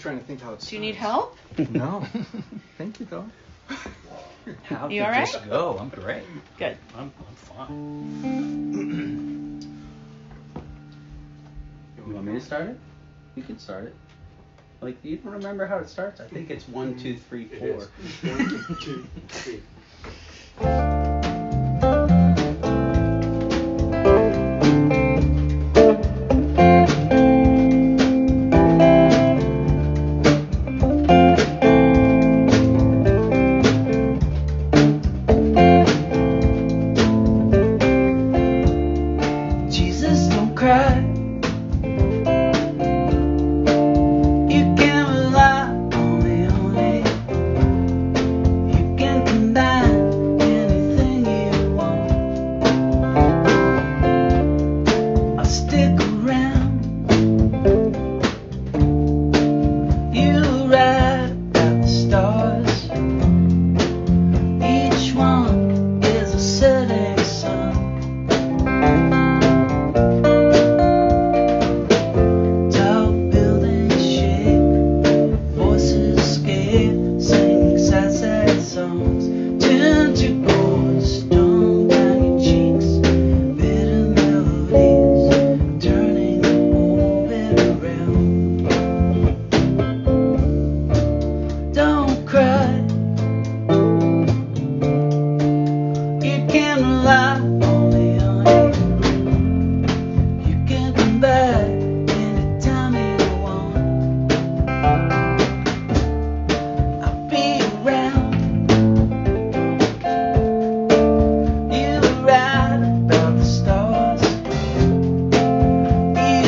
trying to think how it's. Do you need help? No. Thank you, though. How you did all right? this go? I'm great. Good. I'm, I'm fine. you want me to start it? You can start it. Like, you don't remember how it starts? I think it's one, two, three, four. One, two, three.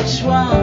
which one?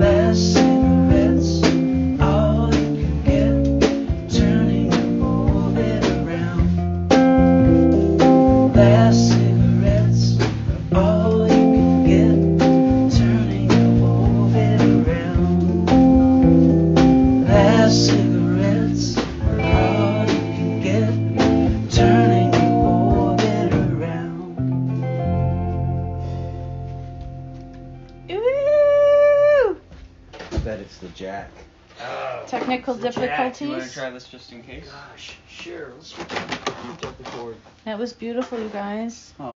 best. it's the jack. Oh, Technical difficulties. jack. You want to try this just in case? Gosh, sure. Let's get the board. That was beautiful, you guys. Oh.